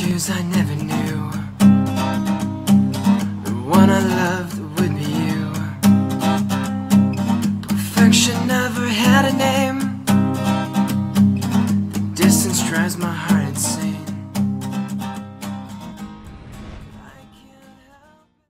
shoes I never knew. The one I loved would be you. Perfection never had a name. The distance drives my heart